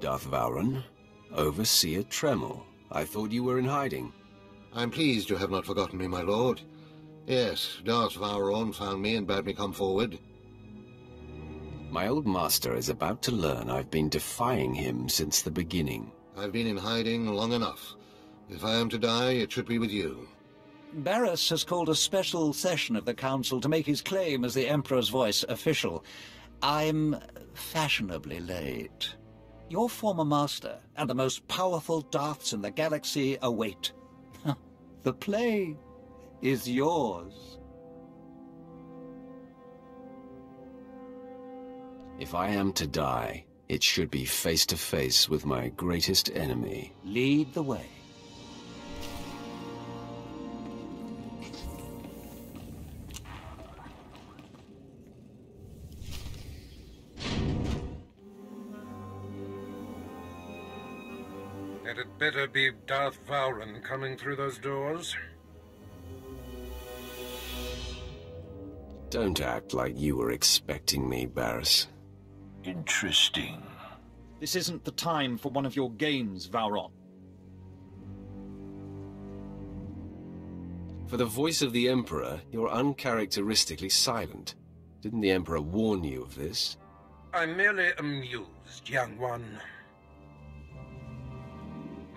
Darth Vowrawn, Overseer Tremel. I thought you were in hiding. I'm pleased you have not forgotten me, my lord. Yes, Darth Vowrawn found me and bade me come forward. My old master is about to learn I've been defying him since the beginning. I've been in hiding long enough. If I am to die, it should be with you. Baras has called a special session of the Council to make his claim as the Emperor's voice official. I'm fashionably late. Your former master and the most powerful Darths in the galaxy await. the play is yours. If I am to die, it should be face to face with my greatest enemy. Lead the way. Had it better be Darth Vowrawn coming through those doors? Don't act like you were expecting me, Baras. Interesting. This isn't the time for one of your games, Vowrawn. For the voice of the Emperor, you're uncharacteristically silent. Didn't the Emperor warn you of this? I'm merely amused, young one.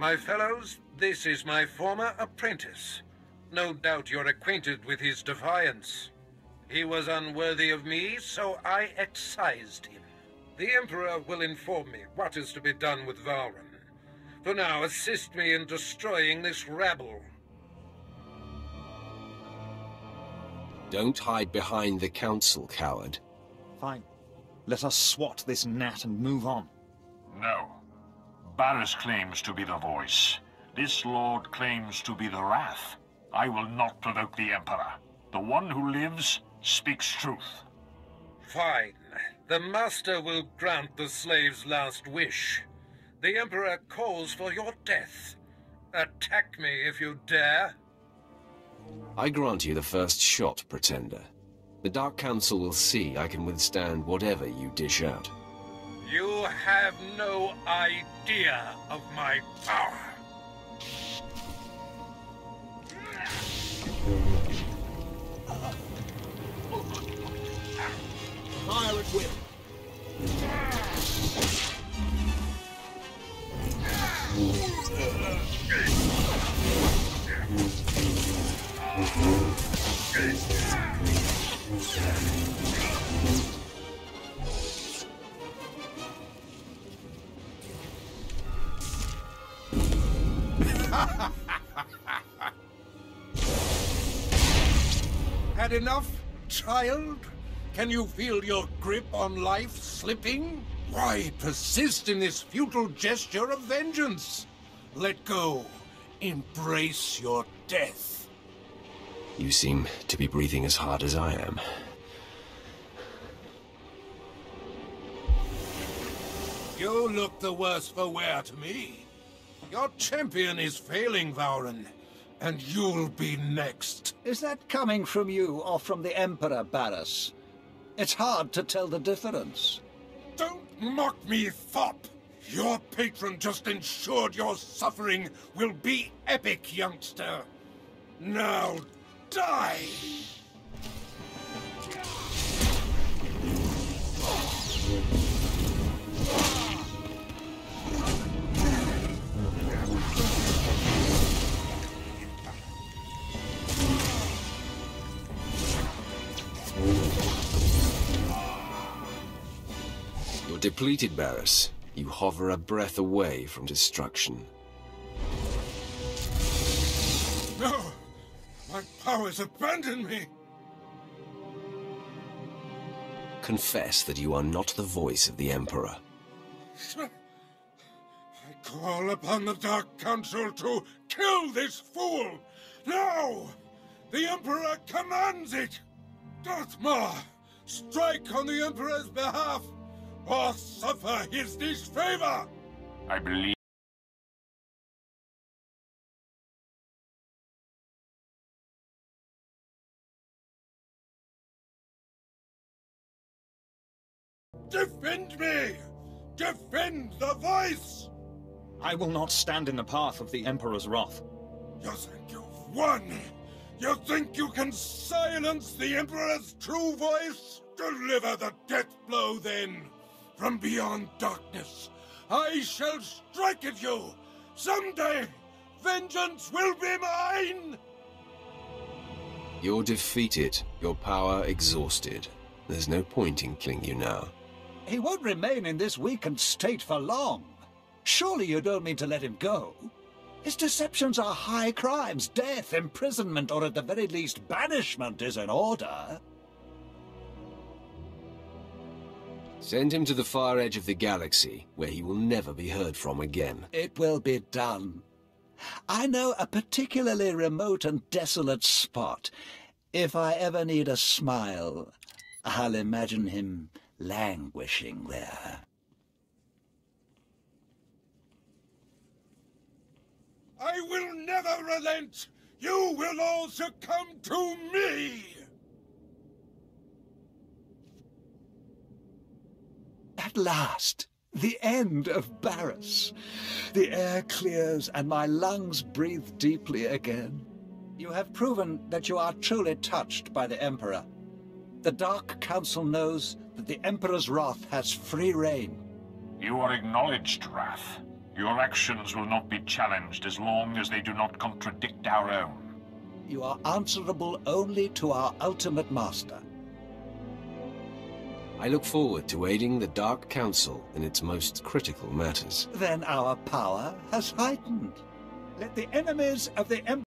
My fellows, this is my former apprentice. No doubt you're acquainted with his defiance. He was unworthy of me, so I excised him. The Emperor will inform me what is to be done with Vowrawn. For now, assist me in destroying this rabble. Don't hide behind the Council, coward. Fine. Let us swat this gnat and move on. No. Baras claims to be the voice. This lord claims to be the wrath. I will not provoke the Emperor. The one who lives speaks truth. Fine. The Master will grant the slave's last wish. The Emperor calls for your death. Attack me if you dare. I grant you the first shot, Pretender. The Dark Council will see I can withstand whatever you dish out. Have no idea of my power. Fire at will. Had enough, child? Can you feel your grip on life slipping? Why persist in this futile gesture of vengeance? Let go. Embrace your death. You seem to be breathing as hard as I am. You look the worse for wear to me. Your champion is failing, Vowrawn, and you'll be next. Is that coming from you or from the Emperor, Baras? It's hard to tell the difference. Don't mock me, fop! Your patron just ensured your suffering will be epic, youngster. Now die! Depleted, Baras. You hover a breath away from destruction. No! My powers abandon me! Confess that you are not the voice of the Emperor. I call upon the Dark Council to kill this fool! Now! The Emperor commands it! Darth Maul, strike on the Emperor's behalf, or suffer his disfavor! I believe. Defend me! defend the voice! I will not stand in the path of the Emperor's wrath. You think you've won? You think you can silence the Emperor's true voice? Deliver the death blow then! From beyond darkness, I shall strike at you! Someday, vengeance will be mine! You're defeated, your power exhausted. There's no point in killing you now. He won't remain in this weakened state for long. Surely you don't mean to let him go? His deceptions are high crimes. Death, imprisonment, or at the very least banishment is in order. Send him to the far edge of the galaxy, where he will never be heard from again. It will be done. I know a particularly remote and desolate spot. If I ever need a smile, I'll imagine him languishing there. I will never relent! You will all succumb to me! At last, the end of Baras. The air clears and my lungs breathe deeply again. You have proven that you are truly touched by the Emperor. The Dark Council knows that the Emperor's wrath has free reign. You are acknowledged, Wrath. Your actions will not be challenged as long as they do not contradict our own. You are answerable only to our ultimate master. I look forward to aiding the Dark Council in its most critical matters. Then our power has heightened. Let the enemies of the Emperor